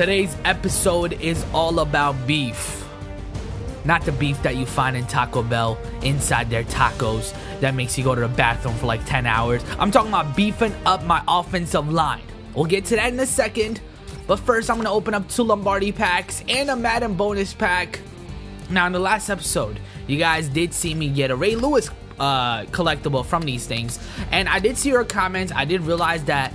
Today's episode is all about beef. Not the beef that you find in Taco Bell inside their tacos that makes you go to the bathroom for like 10 hours. I'm talking about beefing up my offensive line. We'll get to that in a second. But first, I'm going to open up two Lombardi packs and a Madden bonus pack. Now, in the last episode, you guys did see me get a Ray Lewis uh, collectible from these things. And I did see your comments. I did realize that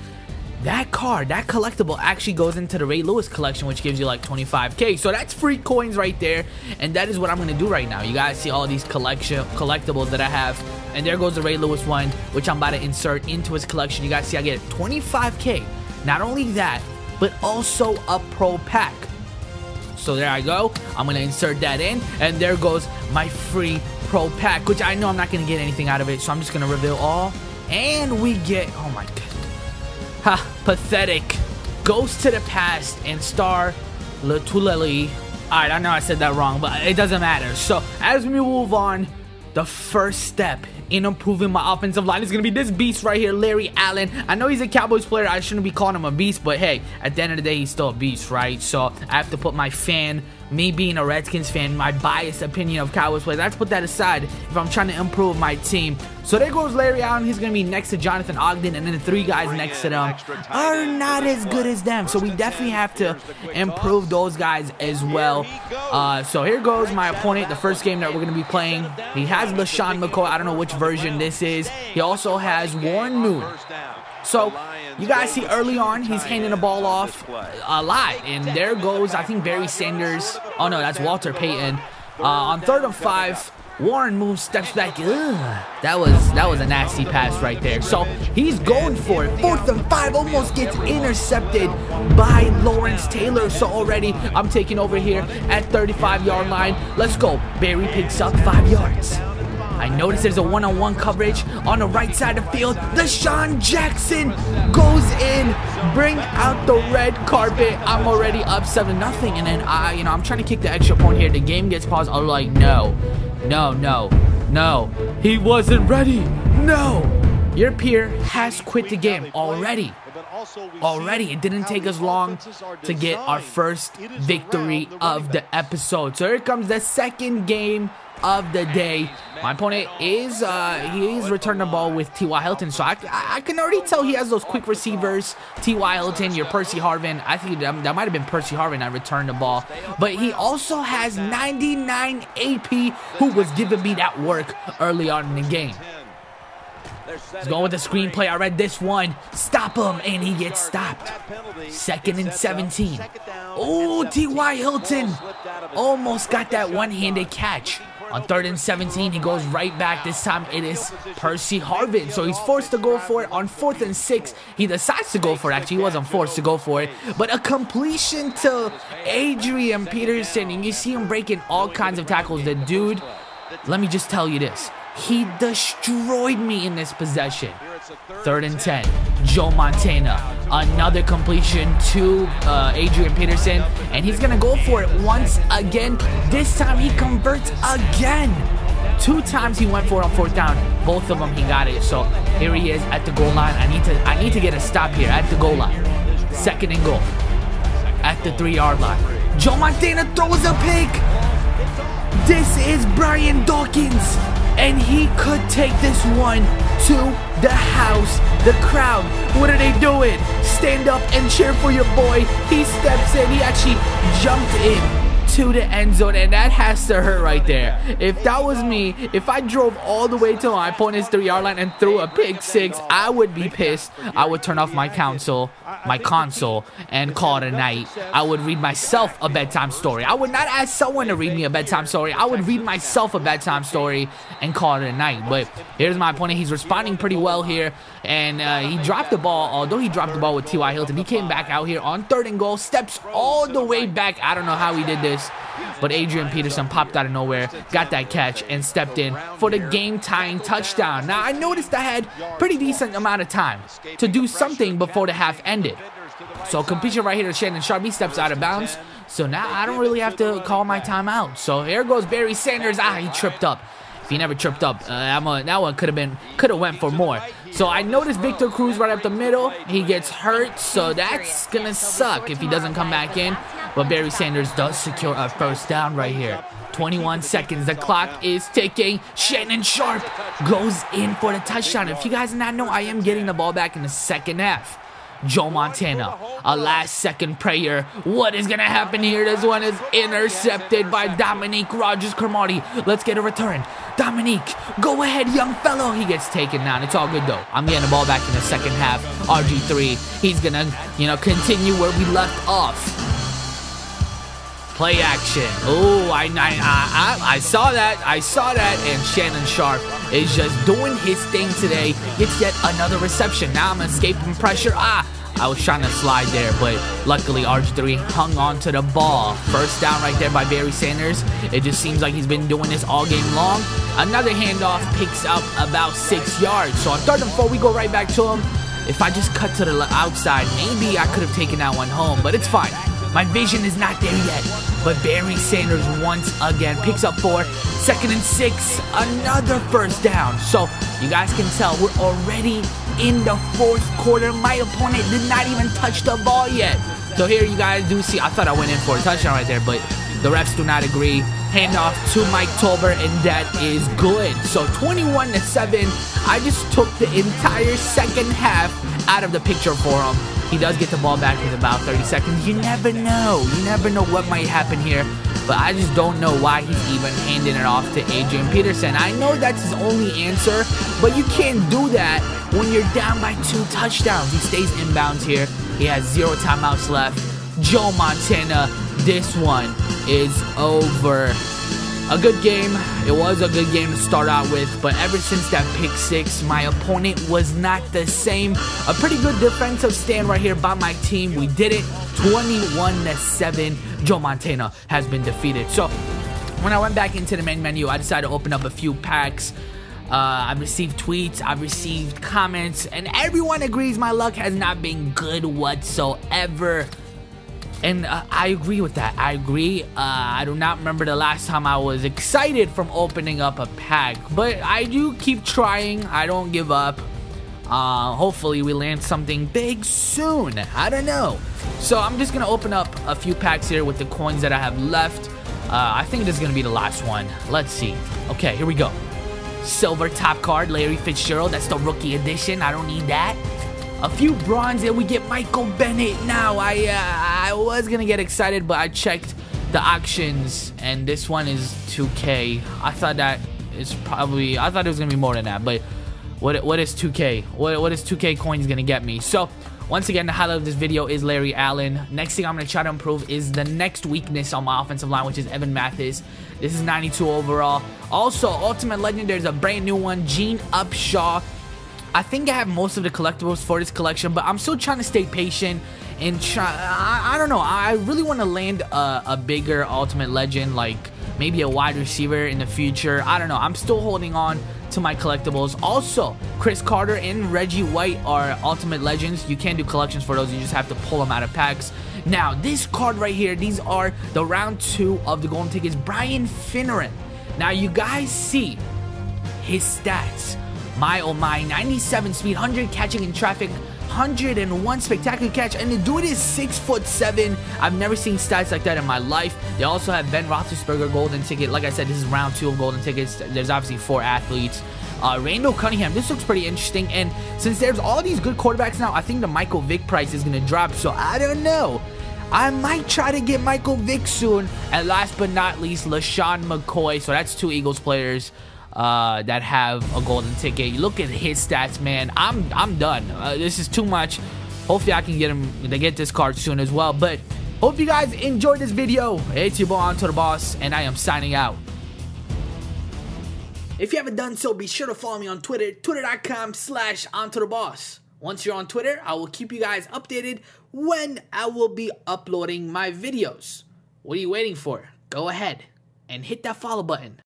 that card, that collectible actually goes into the Ray Lewis collection, which gives you like 25k. So that's free coins right there. And that is what I'm to do right now. You guys see all these collection collectibles that I have. And there goes the Ray Lewis one, which I'm about to insert into his collection. You guys see I get 25k. Not only that, but also a pro pack. So there I go. I'm to insert that in. And there goes my free pro pack, which I know I'm not to get anything out of it. So I'm just to reveal all. And we get, oh my god Ha, pathetic. Ghost to the past and star Latuleli. Alright, I know I said that wrong, but it doesn't matter. So, as we move on, the first step in improving my offensive line is going to be this beast right here, Larry Allen. I know he's a Cowboys player. I shouldn't be calling him a beast, but hey, at the end of the day, he's still a beast, right? So I have to put my fan, me being a Redskins fan, my biased opinion of Cowboys have to put that aside if I'm trying to improve my team. So there goes Larry Allen. He's going to be next to Jonathan Ogden, and then the three guys next to them are not as good as them. So we definitely have to improve those guys as well. Uh, so here goes my opponent, the first game that we're going to be playing. He has LeSean McCoy. I don't know which version this is. He also has Warren Moon. So, you guys see early on, he's handing the ball off a lot. And there goes, I think, Barry Sanders. Oh, no, that's Walter Payton. Uh, on third and five, Warren moves, steps back. Ugh, that was that was a nasty pass right there. So he's going for it. Fourth and five almost gets intercepted by Lawrence Taylor. So already I'm taking over here at 35 yard line. Let's go. Barry picks up five yards. I notice there's a one-on-one coverage on the right side of the field. DeSean Jackson goes in, bring out the red carpet. I'm already up 7 nothing, and then I, you know, I'm trying to kick the extra point here. The game gets paused. I'm like, no, no, no, no. He wasn't ready. No. Your peer has quit the game already. Already, it didn't take us long to get our first victory of the episode. So here comes the second game of the day. My opponent is uh, he's returned the ball with T.Y. Hilton, so I, I, can already tell he has those quick receivers. T.Y. Hilton, your Percy Harvin. I think that, that might have been Percy Harvin that returned the ball, but he also has 99 AP, who was giving me that work early on in the game. He's going with the screenplay. I read this one. Stop him, and he gets stopped. Second and 17. Oh, T.Y. Hilton almost got that one-handed catch. On third and 17, he goes right back. This time it is Percy Harvin. So he's forced to go for it. On fourth and six, he decides to go for it. Actually, he wasn't forced to go for it. But a completion to Adrian Peterson. And you see him breaking all kinds of tackles. The dude, let me just tell you this. He destroyed me in this possession. Third and 10. Joe Montana. Another completion to uh, Adrian Peterson. And he's going to go for it once again. This time he converts again. Two times he went for it on fourth down. Both of them he got it. So here he is at the goal line. I need to I need to get a stop here at the goal line. Second and goal. At the three yard line. Joe Montana throws a pick. This is Brian Dawkins and he could take this one to the house. The crowd, what are they doing? Stand up and cheer for your boy. He steps in, he actually jumped in to the end zone, and that has to hurt right there. If that was me, if I drove all the way to my opponent's three-yard line and threw a pick six, I would be pissed. I would turn off my console, my console, and call it a night. I would read myself a bedtime story. I would not ask someone to read me a bedtime story. I would read myself a bedtime story and call it a night. But here's my opponent. He's responding pretty well here, and uh, he dropped the ball. Although he dropped the ball with T.Y. Hilton, he came back out here on third and goal, steps all the way back. I don't know how he did this. But Adrian Peterson popped out of nowhere, got that catch, and stepped in for the game-tying touchdown. Now, I noticed I had pretty decent amount of time to do something before the half ended. So completion right here to Shannon Sharpe. He steps out of bounds. So now I don't really have to call my timeout. So here goes Barry Sanders. Ah, he tripped up. If he never tripped up, uh, that one could have been, could have went for more. So I noticed Victor Cruz right up the middle. He gets hurt, so that's gonna suck if he doesn't come back in. But Barry Sanders does secure a first down right here. 21 seconds. The clock is ticking. Shannon Sharpe goes in for the touchdown. If you guys did not know, I am getting the ball back in the second half. Joe Montana, a last second prayer. What is going to happen here? This one is intercepted by Dominique Rodgers Cromartie. Let's get a return. Dominique, go ahead, young fellow. He gets taken down. It's all good, though. I'm getting the ball back in the second half. RG3, he's going to, you know, continue where we left off. Play action. Oh, I, I, I, I saw that. I saw that. And Shannon Sharpe is just doing his thing today. Gets yet another reception. Now I'm escaping pressure. Ah, I was trying to slide there, but luckily RG3 hung on to the ball. First down right there by Barry Sanders. It just seems like he's been doing this all game long. Another handoff picks up about six yards. So on third and four, we go right back to him. If I just cut to the outside, maybe I could have taken that one home, but it's fine. My vision is not there yet. But Barry Sanders once again picks up four. Second and six. Another first down. So you guys can tell we're already in the fourth quarter. My opponent did not even touch the ball yet. So here you guys do see, I thought I went in for a touchdown right there, but the refs do not agree. Handoff to Mike Tolbert, and that is good. So 21 to 7. I just took the entire second half out of the picture for him. He does get the ball back with about 30 seconds. You never know. You never know what might happen here. But I just don't know why he's even handing it off to Adrian Peterson. I know that's his only answer, but you can't do that when you're down by two touchdowns. He stays inbounds here. He has zero timeouts left. Joe Montana, this one is over a good game. It was a good game to start out with, but ever since that pick six, my opponent was not the same. A pretty good defensive stand right here by my team. We did it 21 to 7. Joe Montana has been defeated. So when I went back into the main menu, I decided to open up a few packs. Uh, I've received tweets, I've received comments, and everyone agrees my luck has not been good whatsoever. And uh, I agree with that. I agree. Uh, I do not remember the last time I was excited from opening up a pack. But I do keep trying. I don't give up. Uh, hopefully we land something big soon. I don't know. So I'm just going to open up a few packs here with the coins that I have left. Uh, I think this is going to be the last one. Let's see. Okay, here we go. Silver top card, Larry Fitzgerald. That's the rookie edition. I don't need that a few bronze and we get Michael Bennett now. I uh, I was gonna get excited, but I checked the auctions and this one is 2K. I thought that is probably I thought it was gonna be more than that, but what what is 2K? What what is 2K coins gonna get me? So once again, the highlight of this video is Larry Allen. Next thing I'm going to try to improve is the next weakness on my offensive line, which is Evan Mathis. This is 92 overall. Also, Ultimate Legend, there's a brand new one, Gene Upshaw. I think I have most of the collectibles for this collection, but I'm still trying to stay patient and try. I, I don't know. I really want to land a, a bigger Ultimate Legend, like maybe a wide receiver in the future. I don't know. I'm still holding on to my collectibles. Also, Cris Carter and Reggie White are Ultimate Legends. You can't do collections for those. You just have to pull them out of packs. Now, this card right here, these are the round two of the golden tickets. Brian Finneran. Now, you guys see his stats. My oh my, 97 speed, 100 catching in traffic, 101 spectacular catch, and the dude is 6 foot 7. I've never seen stats like that in my life. They also have Ben Roethlisberger golden ticket. Like I said, this is round 2 of golden tickets. There's obviously 4 athletes. Uh, Randall Cunningham, this looks pretty interesting, and since there's all these good quarterbacks now, I think the Michael Vick price is going to drop, so I don't know. I might try to get Michael Vick soon. And last but not least, LeSean McCoy. So that's two Eagles players uh, that have a golden ticket. You look at his stats, man. I'm I'm done. Uh, this is too much. Hopefully, I can get him to get this card soon as well. But hope you guys enjoyed this video. It's your boy AntoDaBoss, and I am signing out. If you haven't done so, be sure to follow me on Twitter, twitter.com slash antodaboss. Once you're on Twitter, I will keep you guys updated when I will be uploading my videos. What are you waiting for? Go ahead and hit that follow button.